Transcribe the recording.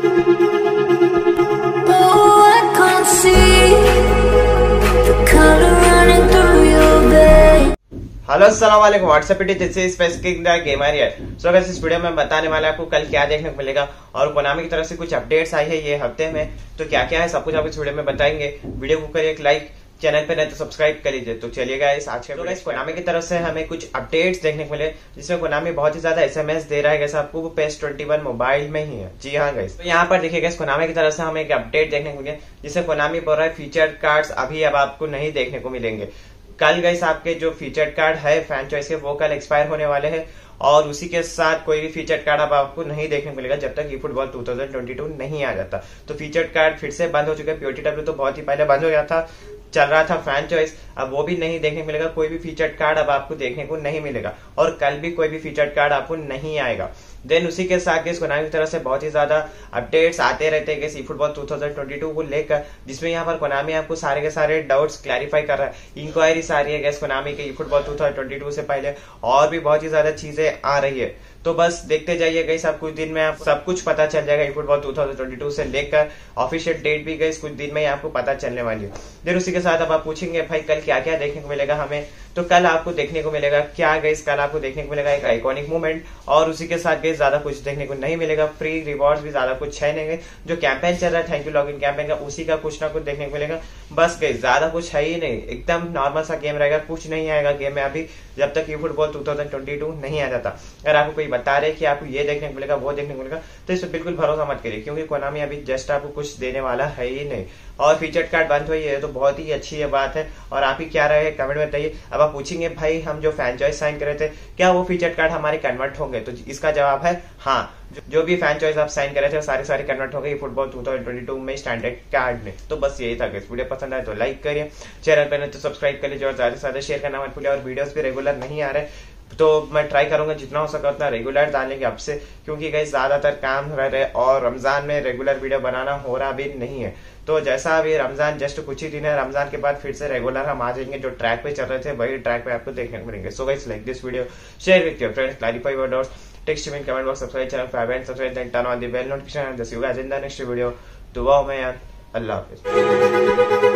Hello अस्सलाम वालेकुम what's up this is specific the gamer here so guys इस video में बताने वाले आपको कल क्या देखने को मिलेगा और कोनामी की तरफ़ से कुछ अपडेट्स आई है ये हफ़्ते में। तो क्या क्या है, सब कुछ आप इस वीडियो में बताएँगे। वीडियो को करिए एक लाइक चैनल पे नहीं तो सब्सक्राइब कर लीजिए। तो चलिए गाइस आज के गाइस कोनामी की तरफ़ से हमें कुछ अपडेट्स देखने को मिले जिसमें कोनामी बहुत ही ज़्यादा एसएमएस दे रहा है गाइस आपको वो पेस 21 मोबाइल में ही है। जी हाँ गाइस तो यहाँ पर देखिए गाइस कोनामी की तरफ़ से हमें एक अपडेट देखने को मिले जिसमें कोनामी बोल रहा है फीचर कार्ड्स अभी अब आपको नहीं देखने को मिलेंगे। कल गई आपके जो फीचर कार्ड है फ़ैन चॉइस के वो कल एक्सपायर होने वाले हैं और उसी के साथ कोई भी फीचर कार्ड अब आपको नहीं देखने को मिलेगा जब तक ई फुटबॉल 2022 नहीं आ जाता। तो फीचर कार्ड फिर से बंद हो चुके हैं पीओटीडब्ल्यू तो बहुत ही पहले बंद हो गया था। चल रहा था फ़ैन चॉइस अब वो भी नहीं देखने मिलेगा, कोई भी फीचर्ड कार्ड अब आपको देखने को नहीं मिलेगा। और कल भी कोई भी फीचर्ड कार्ड आपको नहीं आएगा। देन उसी के साथ इस कोनामी की तरफ़ से बहुत ही ज़्यादा अपडेट्स आते रहते हैं सी फुटबॉल 2022 को लेकर, जिसमें यहाँ पर कोनामी आपको सारे के सारे डाउट्स क्लैरिफाई कर रहा है। इंक्वायरी आ रही है गैस कोनामी के ई फुटबॉल 2022 से पहले और भी बहुत ही ज़्यादा चीज़ें आ रही है। तो बस देखते जाइए गई सब कुछ दिन में आप सब कुछ पता चल जाएगा ई फुटबॉल 2022 से लेकर ऑफिशियल डेट भी गई कुछ दिन में आपको पता चलने वाली है। फिर उसी के साथ अब आप पूछेंगे, भाई, कल क्या क्या देखने को मिलेगा हमें। तो कल आपको देखने को मिलेगा क्या गई कल आपको देखने को मिलेगा एक आइकॉनिक मूवमेंट और उसी के साथ गई ज़्यादा कुछ देखने को नहीं मिलेगा। फ्री रिवॉर्ड भी ज़्यादा कुछ है नहीं जो कैंपेन चल रहा है thank you log in campaign का, उसी का कुछ ना कुछ देखने को मिलेगा। बस गई ज़्यादा कुछ है ही नहीं। एकदम नॉर्मल सा गेम रहेगा, कुछ नहीं आएगा गेम में अभी। जब तक ये फुटबॉल 2022 नहीं आ जाता। अगर आपको कोई बता रहे कि आपको ये देखने को मिलेगा, वो देखने को मिलेगा तो इस पर बिल्कुल भरोसा मत करिए, क्योंकि कोनामी अभी जस्ट आपको कुछ देने वाला है ही नहीं। और फीचर कार्ड बंद हुई है तो बहुत ही अच्छी बात है। और आप ही क्या रहे कमेंट में बताइए। अब आप पूछेंगे, भाई, हम जो फ़ैन चॉइस साइन करे थे, क्या वो फीचर कार्ड हमारे कन्वर्ट होंगे तो इसका जवाब है हाँ। जो भी फ़ैन चॉइस आप साइन करे थे, सारे सारे कन्वर्ट हो गए फुटबॉल 2022 में स्टैंडर्ड कार्ड में। तो बस यही था वीडियो पसंद आए तो लाइक करिए। चैनल पर तो सब्सक्राइब कर लीजिए और ज़्यादा से ज़्यादा शेयर करना मत भूलिए, और वीडियोस भी रेगुलर नहीं आ रहे। तो मैं ट्राई करूँगा जितना हो सका उतना रेगुलर डालने के अब से क्योंकि कहीं ज़्यादातर काम रह रहे और रमज़ान में रेगुलर वीडियो बनाना हो रहा भी नहीं है। तो जैसा अभी रमज़ान जस्ट कुछ ही दिन है, रमज़ान के बाद फिर से रेगुलर हम आ जाएँगे जो ट्रैक पे चल रहे थे, वही ट्रैक पे आपको देखने को मिलेंगे। So guys like this video share with your friends clarify your doubts text in comment box subscribe channel five and subscribe then turn on the bell notification and the see you guys in the next video दुआ में अल्लाह हाफिज।